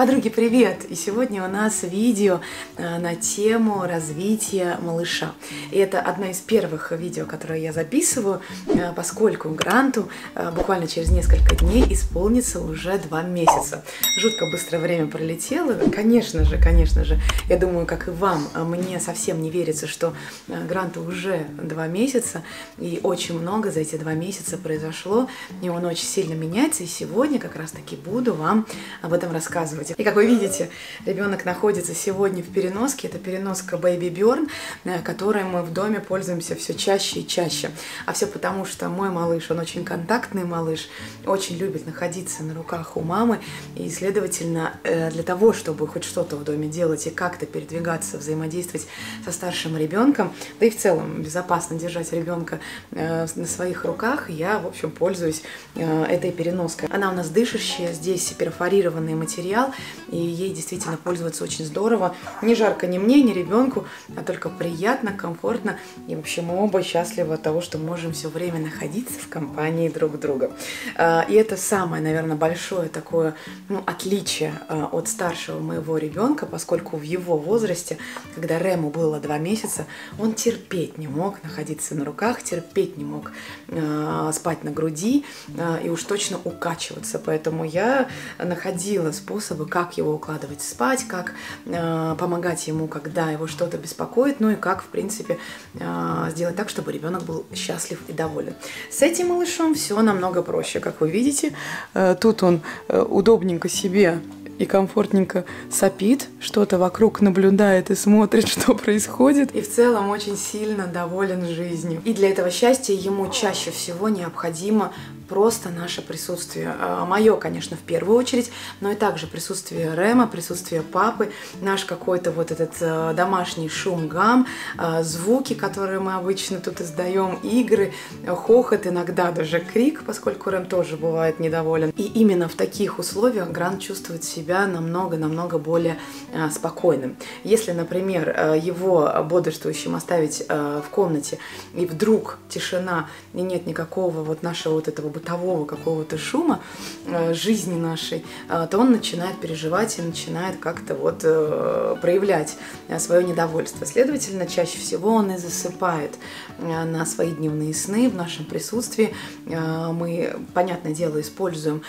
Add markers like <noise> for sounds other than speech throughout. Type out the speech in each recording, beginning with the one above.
Подруги, привет! И сегодня у нас видео э, на тему развития малыша. И это одно из первых видео, которые я записываю, э, поскольку Гранту э, буквально через несколько дней исполнится уже два месяца. Жутко быстрое время пролетело. Конечно же, конечно же, я думаю, как и вам, мне совсем не верится, что Гранту уже два месяца, и очень много за эти два месяца произошло, и он очень сильно меняется, и сегодня как раз-таки буду вам об этом рассказывать. И как вы видите, ребенок находится сегодня в переноске. Это переноска Baby Bjorn, э, которой мы в доме пользуемся все чаще и чаще. А все потому, что мой малыш, он очень контактный малыш, очень любит находиться на руках у мамы. И, следовательно, э, для того, чтобы хоть что-то в доме делать и как-то передвигаться, взаимодействовать со старшим ребенком, да и в целом безопасно держать ребенка э, на своих руках, я, в общем, пользуюсь этой переноской. Она у нас дышащая, здесь перфорированный материал, и ей действительно пользоваться очень здорово. Не жарко ни мне, ни ребенку, а только приятно, комфортно, и вообще мы оба счастливы от того, что можем все время находиться в компании друг друга. А, и это самое, наверное, большое такое ну, отличие а, от старшего моего ребенка, поскольку в его возрасте, когда Рему было два месяца, он терпеть не мог находиться на руках, терпеть не мог э, спать на груди и уж точно укачиваться. Поэтому я находила способы, как его укладывать спать, как э, помогать ему, когда его что-то беспокоит, ну и как, в принципе, э, сделать так, чтобы ребенок был счастлив и доволен. С этим малышом все намного проще, как вы видите. Э, тут он э, удобненько себе и комфортненько сопит, что-то вокруг наблюдает и смотрит, <laughs> что происходит. И в целом очень сильно доволен жизнью. И для этого счастья ему чаще всего необходимо просто наше присутствие. А, Мое, конечно, в первую очередь, но и также присутствие Рема, присутствие папы, наш какой-то вот этот э, домашний шум, гам, э, звуки, которые мы обычно тут издаем, игры, хохот, иногда даже крик, поскольку Рэм тоже бывает недоволен. И именно в таких условиях Грант чувствует себя намного-намного более э, спокойным. Если, например, его бодрствующим оставить в комнате, и вдруг тишина, и нет никакого вот нашего вот этого бытового какого-то шума э, жизни нашей, э, то он начинает переживать и начинает как-то вот э, проявлять свое недовольство. Следовательно, чаще всего он и засыпает на свои дневные сны в нашем присутствии. Мы, понятное дело, используем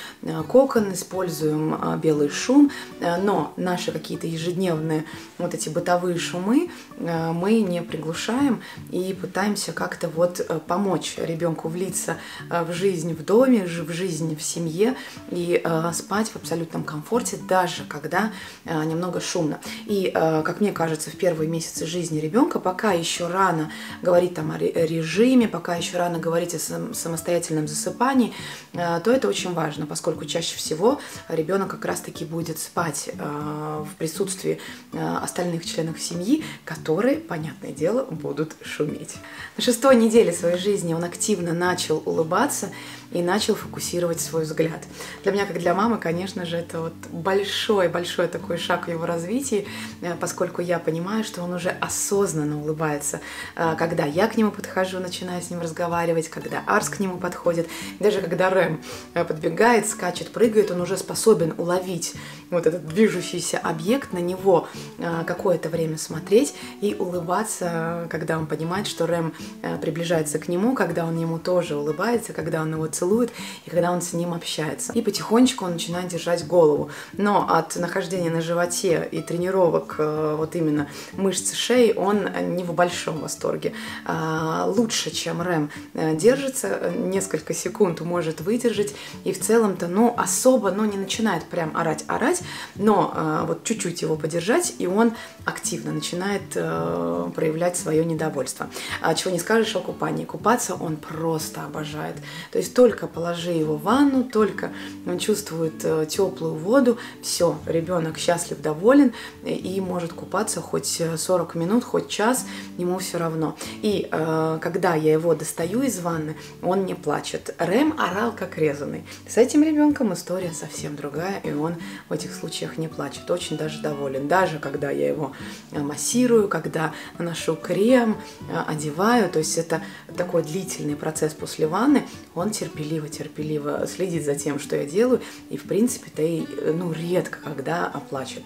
кокон, используем белый шум, но наши какие-то ежедневные вот эти бытовые шумы мы не приглушаем и пытаемся как-то вот помочь ребенку влиться в жизнь, в доме, в жизни, в семье и э, спать в абсолютном комфорте, даже когда э, немного шумно. И, э, как мне кажется, в первые месяцы жизни ребенка, пока еще рано говорить там о режиме, пока еще рано говорить о сам, самостоятельном засыпании, э, то это очень важно, поскольку чаще всего ребенок как раз-таки будет спать э, в присутствии э, остальных членов семьи, которые, понятное дело, будут шуметь. На шестой неделе своей жизни он активно начал улыбаться, и начал фокусировать свой взгляд. Для меня, как для мамы, конечно же, это вот большой-большой такой шаг в его развитии, э, поскольку я понимаю, что он уже осознанно улыбается, э, когда я к нему подхожу, начинаю с ним разговаривать, когда Арс к нему подходит, даже когда Рэм э, подбегает, скачет, прыгает, он уже способен уловить вот этот движущийся объект, на него какое-то время смотреть и улыбаться, когда он понимает, что Рэм приближается к нему, когда он ему тоже улыбается, когда он его целует и когда он с ним общается. И потихонечку он начинает держать голову. Но от нахождения на животе и тренировок э, вот именно мышц шеи он не в большом восторге. А, лучше, чем Рэм э, держится, несколько секунд может выдержать и в целом-то, ну, особо, ну, не начинает прям орать-орать, но э, вот чуть-чуть его подержать, и он активно начинает проявлять свое недовольство. А чего не скажешь о купании. Купаться он просто обожает. То есть только только положи его в ванну, только он чувствует э, теплую воду, все, ребенок счастлив, доволен и может купаться хоть 40 минут, хоть час, ему все равно. И э, когда я его достаю из ванны, он не плачет. Рэм орал как резанный. С этим ребенком история совсем другая, и он в этих случаях не плачет, очень даже доволен. Даже когда я его э, массирую, когда наношу крем, э, одеваю, то есть это такой длительный процесс после ванны, он терпит терпеливо-терпеливо следит за тем, что я делаю, и, в принципе-то, и, ну, редко когда оплачет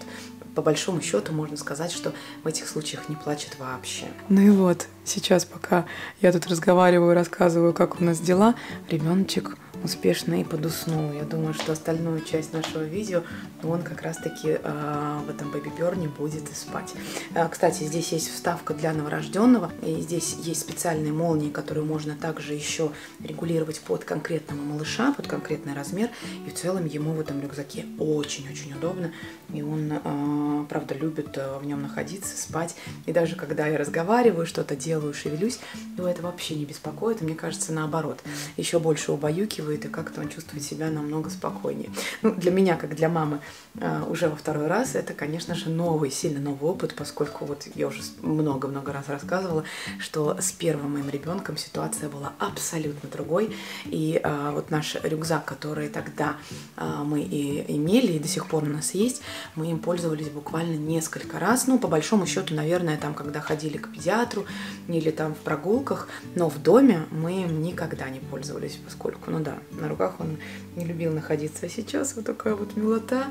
по большому счету можно сказать, что в этих случаях не плачет вообще. Ну и вот, сейчас, пока я тут разговариваю, рассказываю, как у нас дела, ребеночек успешно и подуснул. Я думаю, что остальную часть нашего видео он как раз-таки э, в этом Burn будет спать. Э, кстати, здесь есть вставка для новорожденного, и здесь есть специальные молнии, которые можно также еще регулировать под конкретного малыша, под конкретный размер, и в целом ему в этом рюкзаке очень-очень удобно, и он, э, правда, любит в нем находиться, спать, и даже когда я разговариваю, что-то делаю, шевелюсь, его это вообще не беспокоит, мне кажется, наоборот, еще больше убаюкивает чувствует и как-то он чувствует себя намного спокойнее. Ну, для меня, как для мамы, а, уже во второй раз это, конечно же, новый, сильно новый опыт, поскольку вот я уже много-много раз рассказывала, что с первым моим ребенком ситуация была абсолютно другой. И а, вот наш рюкзак, который тогда а, мы и имели, и до сих пор у нас есть, мы им пользовались буквально несколько раз. Ну, по большому счету, наверное, там, когда ходили к педиатру или там в прогулках, но в доме мы им никогда не пользовались, поскольку, ну да, на руках он не любил находиться. А сейчас вот такая вот милота.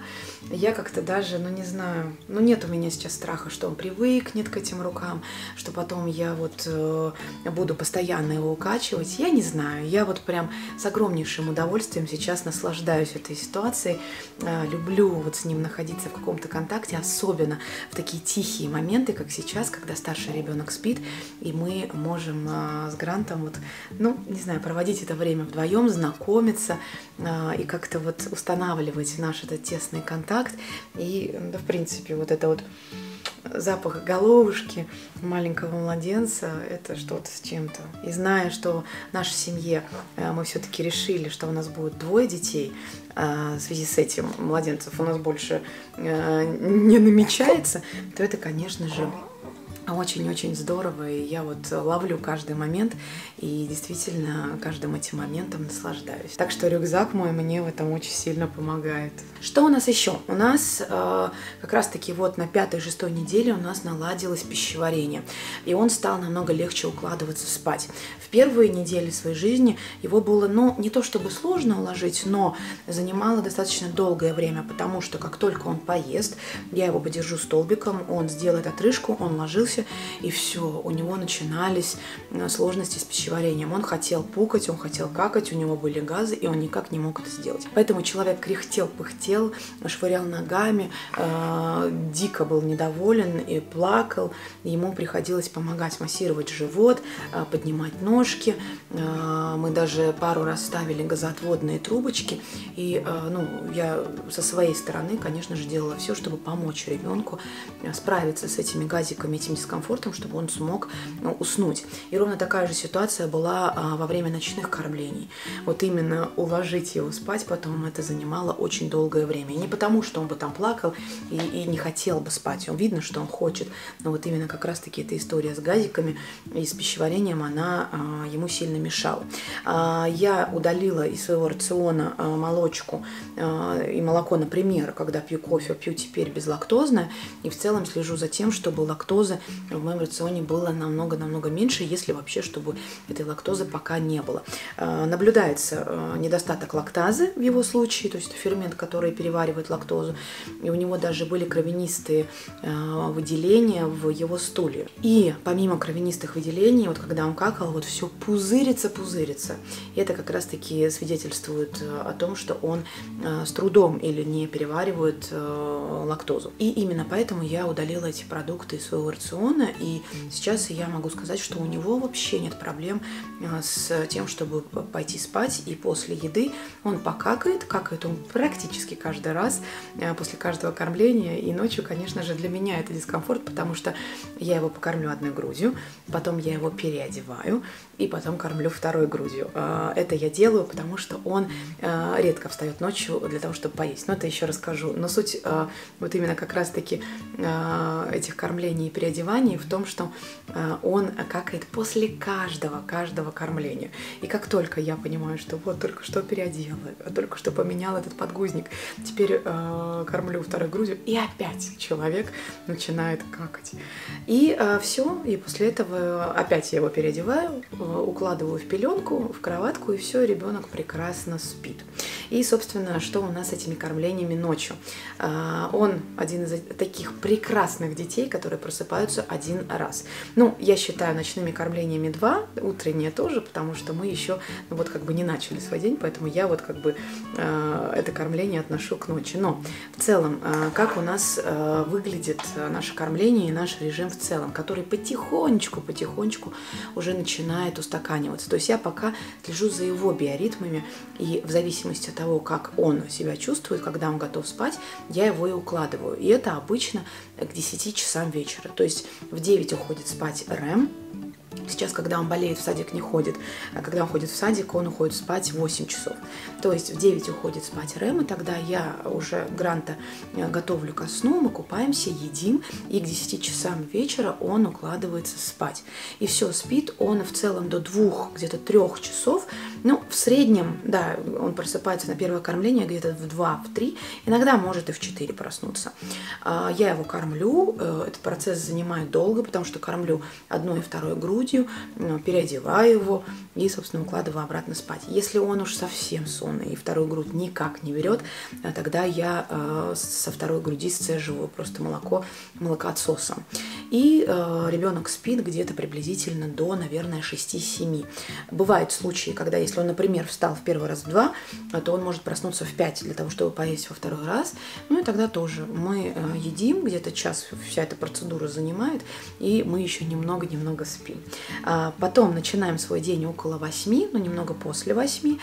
Я как-то даже, ну не знаю, ну нет у меня сейчас страха, что он привыкнет к этим рукам, что потом я вот э, буду постоянно его укачивать. Я не знаю, я вот прям с огромнейшим удовольствием сейчас наслаждаюсь этой ситуацией. Э, люблю вот с ним находиться в каком-то контакте, особенно в такие тихие моменты, как сейчас, когда старший ребенок спит, и мы можем э, с Грантом вот, ну, не знаю, проводить это время вдвоем, знакомиться знакомиться а, и как-то вот устанавливать наш этот тесный контакт. И, да, в принципе, вот это вот запах головушки маленького младенца – это что-то с чем-то. И зная, что в нашей семье э, мы все-таки решили, что у нас будет двое детей, а, в связи с этим младенцев у нас больше э, не намечается, то это, конечно же, очень-очень здорово, и я вот ловлю каждый момент и действительно каждым этим моментом наслаждаюсь. Так что рюкзак мой мне в этом очень сильно помогает. Что у нас еще? У нас э, как раз-таки вот на пятой-шестой неделе у нас наладилось пищеварение, и он стал намного легче укладываться спать. В первые недели своей жизни его было, ну, не то чтобы сложно уложить, но занимало достаточно долгое время, потому что как только он поест, я его подержу столбиком, он сделает отрыжку, он ложился, вкусе, и все, у него начинались э, сложности с пищеварением. Он хотел пукать, он хотел какать, у него были газы, и он никак не мог это сделать. Поэтому человек кряхтел, пыхтел, швырял ногами, э, дико был недоволен и плакал. Ему приходилось помогать массировать живот, э, поднимать ножки. Э, мы даже пару раз ставили газоотводные трубочки, и э, ну, я со своей стороны, конечно же, делала все, чтобы помочь ребенку э, справиться с этими газиками, этим дискомфортом, чтобы он смог ну, уснуть. И ровно такая же ситуация была а, во время ночных кормлений. Вот именно уложить его спать потом это занимало очень долгое время. И не потому, что он бы там плакал и, и не хотел бы спать. Он видно, что он хочет. Но вот именно как раз-таки эта история с газиками и с пищеварением, она а, ему сильно мешала. А, я удалила из своего рациона а, молочку а, и молоко, например, когда пью кофе, пью теперь безлактозное. И в целом слежу за тем, чтобы лактоза в моем рационе было намного-намного меньше, если вообще, чтобы этой лактозы пока не было. А, наблюдается а, недостаток лактазы в его случае, то есть это фермент, который переваривает лактозу, и у него даже были кровянистые а, выделения в его стуле. И помимо кровянистых выделений, вот когда он какал, вот все пузырится, пузырится. И это как раз-таки свидетельствует о том, что он с трудом или не переваривает лактозу. И именно поэтому я удалила эти продукты из своего рациона рациона, и сейчас я могу сказать, что у него вообще нет проблем а, с тем, чтобы пойти спать, и после еды он покакает, какает он практически каждый раз а, после каждого кормления, и ночью, конечно же, для меня это дискомфорт, потому что я его покормлю одной грудью, потом я его переодеваю, и потом кормлю второй грудью. А, это я делаю, потому что он редко встает ночью для того, чтобы поесть. Но это еще расскажу. Но суть вот именно как раз-таки этих кормлений и переодеваний в том, что он какает после каждого, каждого кормления. И как только я понимаю, что вот только что переодела, только что поменял этот подгузник, теперь кормлю второй грудью, и опять человек начинает какать. И все, и после этого опять я его переодеваю, укладываю в пеленку, в кроватку, и все, ребенок прекрасно спит. И, собственно, что у нас с этими кормлениями ночью? Э, он один из таких прекрасных детей, которые просыпаются один раз. Ну, я считаю ночными кормлениями два, утренние тоже, потому что мы еще, ну, вот как бы не начали свой день, поэтому я вот как бы э, это кормление отношу к ночи. Но в целом, э, как у нас выглядит наше кормление и наш режим в целом, который потихонечку, потихонечку уже начинает устаканиваться. То есть я пока слежу за его биоритмами, и в зависимости от того, как он себя чувствует, когда он готов спать, я его и укладываю. И это обычно к 10 часам вечера. То есть в 9 уходит спать Рэм, Сейчас, когда он болеет, в садик не ходит. А когда он ходит в садик, он уходит спать в 8 часов. То есть в 9 уходит спать Рэм, и тогда я уже Гранта э, готовлю ко сну, мы купаемся, едим, и к 10 часам вечера он укладывается спать. И все, спит он в целом до 2, где-то 3 часов. Ну, в среднем, да, он просыпается на первое кормление где-то в 2, в 3, иногда может и в 4 проснуться. А, я его кормлю, э, этот процесс занимает долго, потому что кормлю одной и второй грудью, грудью, э, переодеваю его и, собственно, укладываю обратно спать. Если он уж совсем сонный и вторую грудь никак не берет, э, тогда я э, со второй груди сцеживаю просто молоко молокоотсосом. И ребенок спит где-то приблизительно до, наверное, 6-7. Бывают случаи, когда если он, например, встал в первый раз в 2, то он может проснуться в 5 для того, чтобы поесть во второй раз. Ну и тогда тоже мы едим, где-то час вся эта процедура занимает, и мы еще немного-немного спим. А, потом начинаем свой день около 8, ну немного после 8.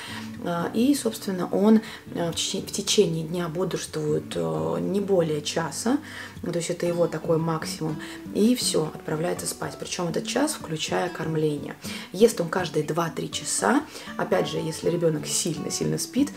А, и, собственно, он а, в течение дня бодрствует не более часа. То есть это его такой максимум. И все, отправляется спать. Причем этот час, включая кормление. Ест он каждые 2-3 часа. Опять же, если ребенок сильно-сильно спит,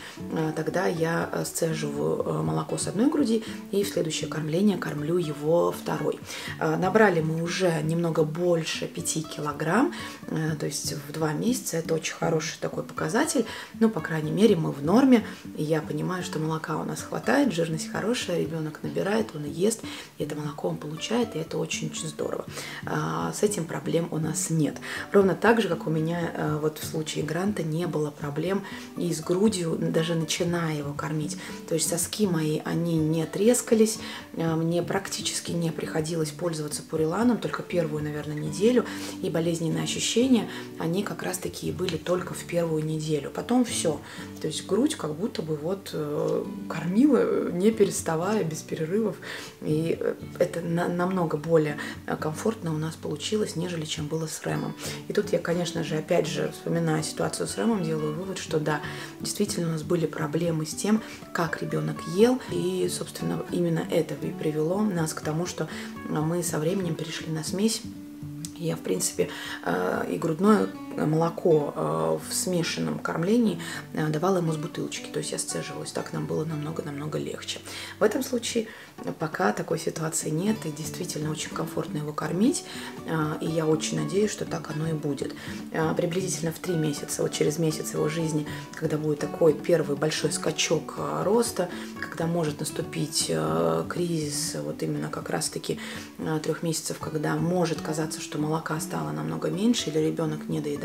тогда я сцеживаю молоко с одной груди и в следующее кормление кормлю его второй. Набрали мы уже немного больше 5 килограмм, э, то есть в два месяца это очень хороший такой показатель, ну, по крайней мере, мы в норме, и я понимаю, что молока у нас хватает, жирность хорошая, ребенок набирает, он ест, это молоко он получает, и это очень-очень здорово. А, с этим проблем у нас нет. Ровно так же, как у меня э, вот в случае Гранта не было проблем и с грудью, даже начиная его кормить. То есть соски мои, они не трескались, э, мне практически не приходилось пользоваться пуриланом, только первую, наверное, неделю, и болезненные ощущения, они как раз такие были только в первую неделю. Потом все. То есть грудь как будто бы вот э, кормила, не переставая, без перерывов. И э, это на, намного более комфортно у нас получилось, нежели чем было с Рэмом. И тут я, конечно же, опять же, вспоминая ситуацию с Рэмом, делаю вывод, что да, действительно у нас были проблемы с тем, как ребенок ел. И, собственно, именно это и привело нас к тому, что мы со временем перешли на смесь я, в принципе, э, и грудное молоко э, в смешанном кормлении э, давала ему с бутылочки. То есть я сцеживалась. Так нам было намного-намного легче. В этом случае пока такой ситуации нет. И действительно очень комфортно его кормить. И я очень надеюсь, что так оно и будет. Приблизительно в три месяца, вот через месяц его жизни, когда будет такой первый большой скачок роста, когда может наступить кризис, вот именно как раз-таки трех месяцев, когда может казаться, что молока стало намного меньше или ребенок не доедает.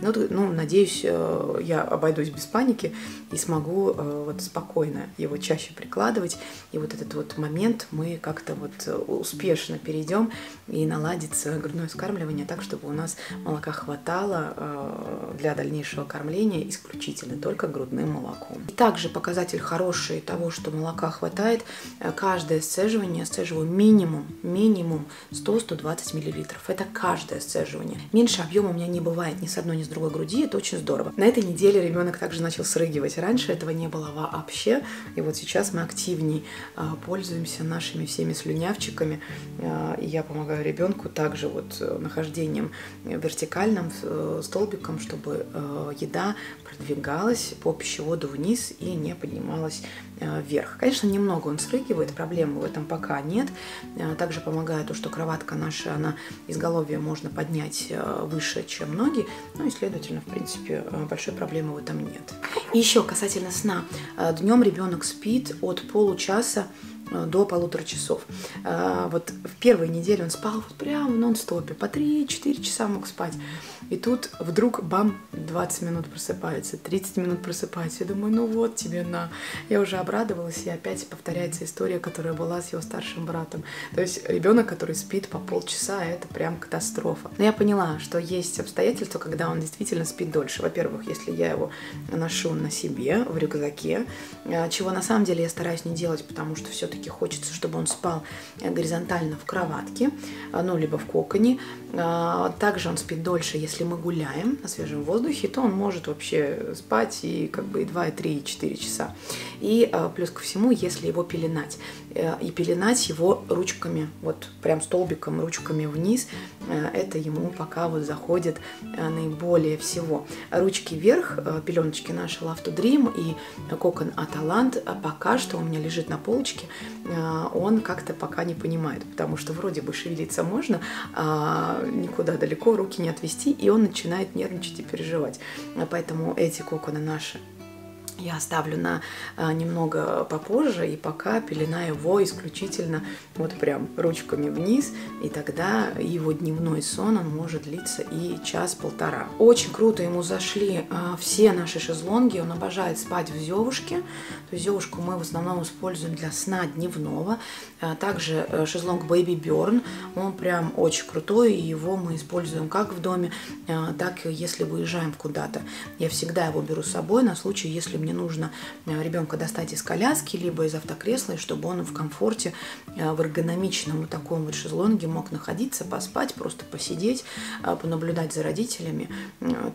Но, ну, надеюсь, э, я обойдусь без паники и смогу э, вот спокойно его чаще прикладывать. И вот этот вот момент мы как-то вот успешно перейдем и наладится грудное скармливание так, чтобы у нас молока хватало э, для дальнейшего кормления исключительно только грудным молоком. И также показатель хороший того, что молока хватает, каждое сцеживание сцеживаю минимум, минимум 100-120 мл. Это каждое сцеживание. Меньше объема у меня не бывает спадает ни с одной, ни с другой груди, это очень здорово. На этой неделе ребенок также начал срыгивать. Раньше этого не было вообще, и вот сейчас мы активнее а, пользуемся нашими всеми слюнявчиками, а, и я помогаю ребенку также вот э, нахождением вертикальным э, столбиком, чтобы э, еда продвигалась по пищеводу вниз и не поднималась вверх. Конечно, немного он срыгивает, проблемы в этом пока нет. Также помогает то, что кроватка наша, она изголовье можно поднять выше, чем ноги, ну и, следовательно, в принципе, большой проблемы в этом нет. И еще касательно сна. Днем ребенок спит от получаса Э, до полутора часов. Э, вот в первой неделе он спал вот прям в нон-стопе, по 3-4 часа мог спать. И тут вдруг, бам, 20 минут просыпается, 30 минут просыпается. Я думаю, ну вот тебе на. Я уже обрадовалась, и опять повторяется история, которая была с его старшим братом. То есть ребенок, который спит по полчаса, это прям катастрофа. Но я поняла, что есть обстоятельства, когда он действительно спит дольше. Во-первых, если я его ношу на себе, в рюкзаке, э, чего на самом деле я стараюсь не делать, потому что все-таки хочется, чтобы он спал горизонтально в кроватке, э, ну, либо в коконе. Э, также он спит дольше, если мы гуляем на свежем воздухе, то он может вообще спать и как бы и 2, и 3, и 4 часа. И а, плюс ко всему, если его пеленать, э, и пеленать его ручками, вот прям столбиком ручками вниз, э, это ему пока вот заходит э, наиболее всего. Ручки вверх, пеленочки наши Love to Dream и кокон Аталант пока что у меня лежит на полочке, он как-то пока не понимает, потому что вроде бы шевелиться можно, а никуда далеко руки не отвести, и он начинает нервничать и переживать. Поэтому эти коконы наши я оставлю на а, немного попозже, и пока пелена его исключительно вот прям ручками вниз, и тогда его дневной сон, он может длиться и час-полтора. Очень круто ему зашли а, все наши шезлонги, он обожает спать в зевушке, то есть зевушку мы в основном используем для сна дневного, а, также а, шезлонг Baby Burn, он прям очень крутой, и его мы используем как в доме, а, так и если выезжаем куда-то. Я всегда его беру с собой на случай, если мне мне нужно э, ребенка достать из коляски, либо из автокресла, и чтобы он в комфорте, э, в эргономичном вот таком вот шезлонге мог находиться, поспать, просто посидеть, э, понаблюдать за родителями,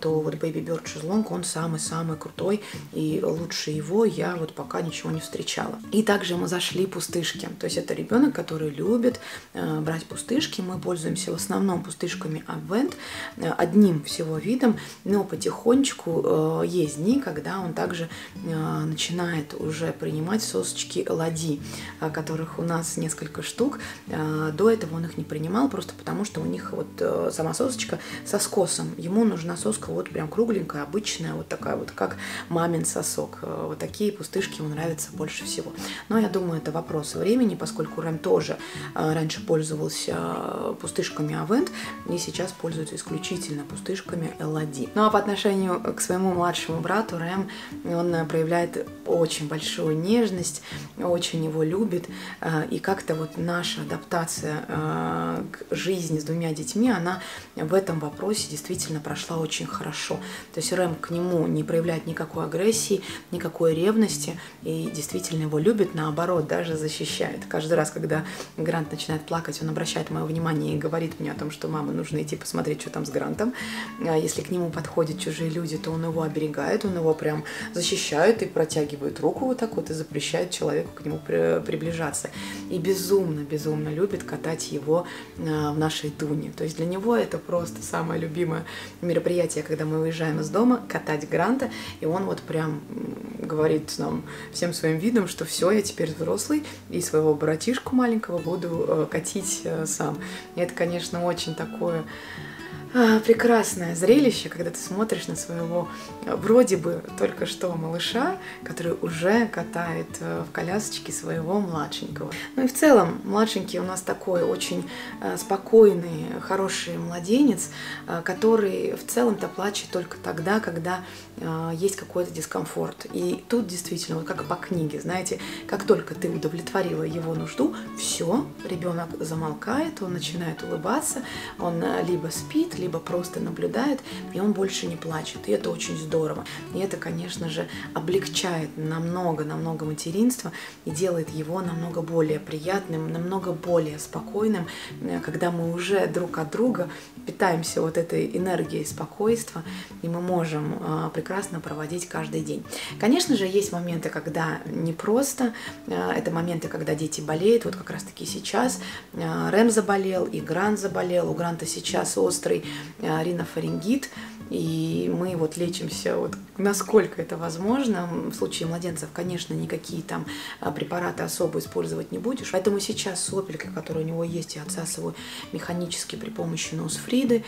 то вот Baby Bird шезлонг, он самый-самый крутой, и лучше его я вот пока ничего не встречала. И также мы зашли пустышки, то есть это ребенок, который любит брать пустышки, мы пользуемся в основном пустышками Advent, одним всего видом, но потихонечку есть дни, когда он также начинает уже принимать сосочки лади, э, которых у нас несколько штук. Э, до этого он их не принимал, просто потому что у них вот сама сосочка со скосом. Ему нужна соска вот прям кругленькая, обычная, вот такая вот, как мамин сосок. Вот такие пустышки ему нравятся больше всего. Но я думаю, это вопрос времени, поскольку Рэм тоже раньше пользовался пустышками Авент, и сейчас пользуется исключительно пустышками Лади. Ну а по отношению к своему младшему брату Рэм, он проявляет очень большую нежность, очень его любит. Э, и как-то вот наша адаптация э, к жизни с двумя детьми, она в этом вопросе действительно прошла очень хорошо. То есть Рэм к нему не проявляет никакой агрессии, никакой ревности и действительно его любит, наоборот, даже защищает. Каждый раз, когда Грант начинает плакать, он обращает мое внимание и говорит мне о том, что мама, нужно идти посмотреть, что там с Грантом. А если к нему подходят чужие люди, то он его оберегает, он его прям защищает запрещают и протягивают руку вот так вот и запрещают человеку к нему при, приближаться. И безумно, безумно любит катать его э, в нашей туне. То есть для него это просто самое любимое мероприятие, когда мы выезжаем из дома, катать Гранта, и он вот прям говорит нам всем своим видом, что все, я теперь взрослый, и своего братишку маленького буду э, катить э, сам. И это, конечно, очень такое прекрасное зрелище, когда ты смотришь на своего а, вроде бы только что малыша, который уже катает э, в колясочке своего младшенького. Ну и в целом, младшенький у нас такой очень э, спокойный, хороший младенец, э, который в целом-то плачет только тогда, когда есть какой-то дискомфорт. И тут действительно, вот как по книге, знаете, как только ты удовлетворила его нужду, все, ребенок замолкает, он начинает улыбаться, он либо спит, либо просто наблюдает, и он больше не плачет. И это очень здорово. И это, конечно же, облегчает намного-намного материнство и делает его намного более приятным, намного более спокойным, когда мы уже друг от друга питаемся вот этой энергией спокойствия, и мы можем э, прекрасно проводить каждый день. Конечно же, есть моменты, когда непросто, э, это моменты, когда дети болеют, вот как раз-таки сейчас Рэм заболел, и Грант заболел, у Гранта сейчас острый ринофарингит, и мы вот лечимся, вот насколько это возможно. В случае младенцев, конечно, никакие там а, препараты особо использовать не будешь. Поэтому сейчас сопельки, которые у него есть, я отсасываю механически при помощи носфриды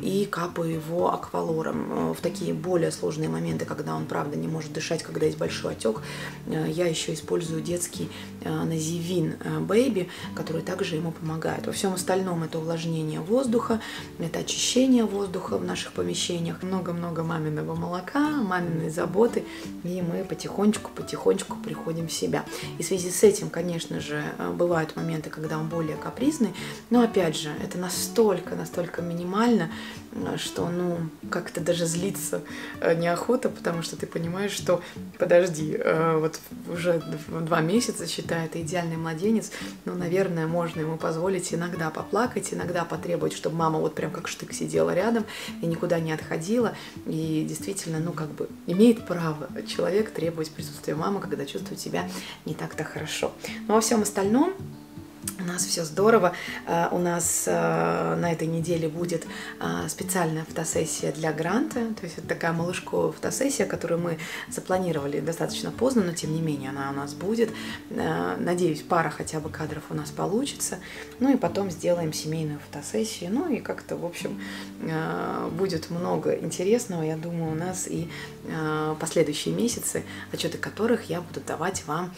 и капаю его аквалором. В такие более сложные моменты, когда он, правда, не может дышать, когда есть большой отек, а, я еще использую детский а, називин бэйби, который также ему помогает. Во всем остальном это увлажнение воздуха, это очищение воздуха наших помещениях. Много-много маминого молока, маминой заботы, и мы потихонечку-потихонечку приходим в себя. И в связи с этим, конечно же, э, бывают моменты, когда он более капризный, но опять же, это настолько, настолько минимально, что, ну, как-то даже злиться э, неохота, потому что ты понимаешь, что, подожди, вот уже два месяца, считай, это идеальный младенец, ну, наверное, можно ему позволить иногда поплакать, иногда потребовать, чтобы мама вот прям как штык сидела рядом и никуда не отходила, и действительно, ну, как бы имеет право человек требовать присутствия мамы, когда чувствует себя не так-то хорошо. Но во всем остальном нас все здорово. Э, у нас э, на этой неделе будет э, специальная фотосессия для гранта. То есть это такая малышковая фотосессия, которую мы запланировали достаточно поздно, но тем не менее она у нас будет. Надеюсь, пара хотя бы кадров у нас получится. Ну и потом сделаем семейную фотосессию. Ну и как-то, в общем, будет много интересного, я думаю, у нас и последующие месяцы, отчеты которых я буду давать вам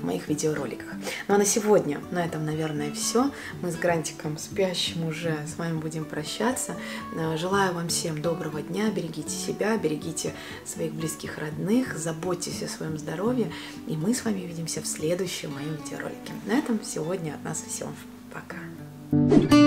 в моих видеороликах. Ну а на сегодня на этом, наверное, наверное, все. Мы с Грантиком спящим уже с вами будем прощаться. Э, желаю вам всем доброго дня, берегите себя, берегите своих близких родных, заботьтесь о своем здоровье, и мы с вами увидимся в следующем моем видеоролике. На этом сегодня от нас всем пока.